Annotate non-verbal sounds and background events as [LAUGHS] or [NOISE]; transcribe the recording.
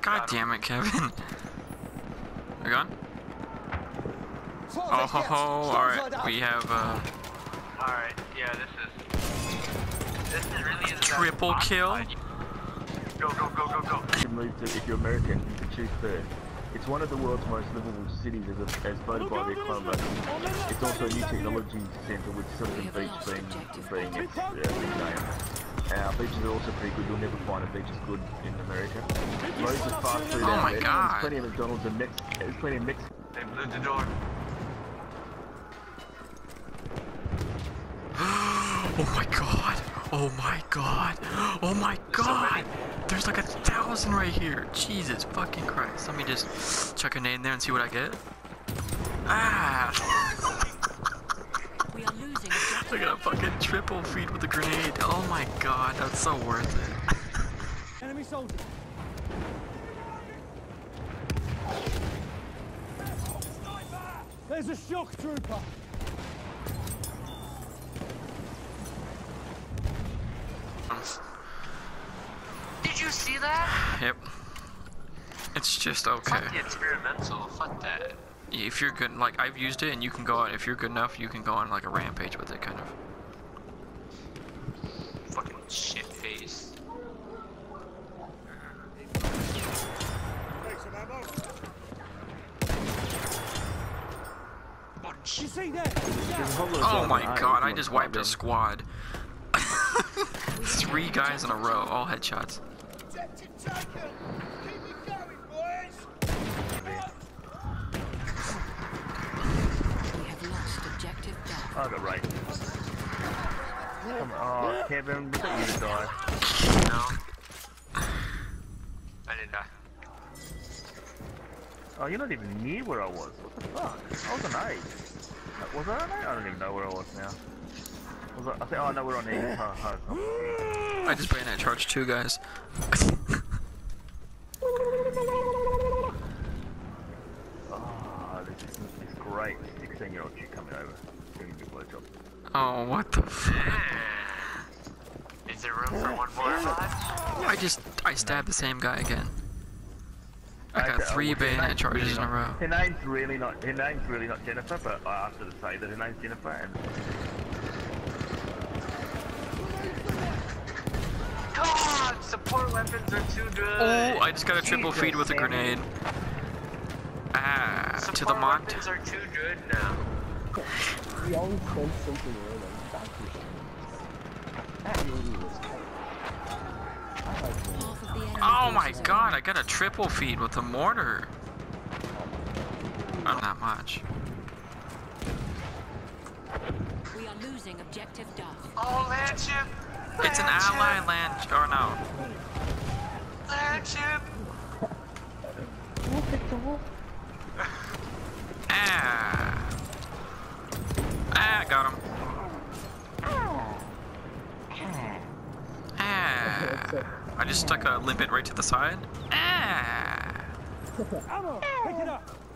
God damn it, Kevin. We're gone? Oh ho ho, alright, we have uh Alright, yeah, this is... This is really is triple kill. Go, go, go, go, go. You can move to, if you're American, you can choose third. It's one of the world's most livable cities as, a, as voted by the Economist. It's also a new technology centre with Silicon Beach being, being its uh, nickname. Our beaches are also pretty good. You'll never find a beach as good in America. Loads of fast food Oh out my there. God. There's plenty of McDonald's and Mex. There's plenty of Mex. They blew the door. [GASPS] Oh my god. Oh my god. Oh my god. There's like a thousand right here. Jesus fucking Christ. Let me just chuck a name there and see what I get. Ah! We are losing objective. Look at a fucking triple feed with a grenade. Oh my god, that's so worth it. Enemy soldier. There's a shock trooper. Did you see that? Yep. It's just okay. Fuck the experimental, fuck that. If you're good, like I've used it, and you can go on. If you're good enough, you can go on like a rampage with it, kind of. Fucking shit face. You see there? Oh my god, I just wiped a squad. [LAUGHS] Three guys in a row, all headshots. We have lost objective Duff. Oh, the right. Come on, oh, Kevin, you die. No. I didn't die. Oh, you're not even near where I was. What the fuck? I was an eight. Was I on eight? I don't even know where I was now. Was I? I think. Oh no, we're on eight. Ha, ha, ha. I just bayonet charged two guys. [LAUGHS] Oh, this is, this is great. 16 year old chick coming over. Giving me a blowjob. Oh, what the f- Is there room for one more? I just, I stabbed the same guy again. I got three three bayonet charges really in a row. Her name's really not. Her name's really not Jennifer, but I asked her to say that her name's Jennifer, and God, support weapons are too good. Oh, I just got a triple Jesus, feed with a grenade. Ah, to the Support mont. weapons are too good now. We always send something in That movie was Oh my god, I got a triple feed with a mortar. Not that much. We are losing objective Duff. Oh, land ship! It's an ally land, or no. Land ship! Ah. Ah, got him. Ah. I just stuck a limpet right to the side. Ah. Ammo! [LAUGHS] Pick it up!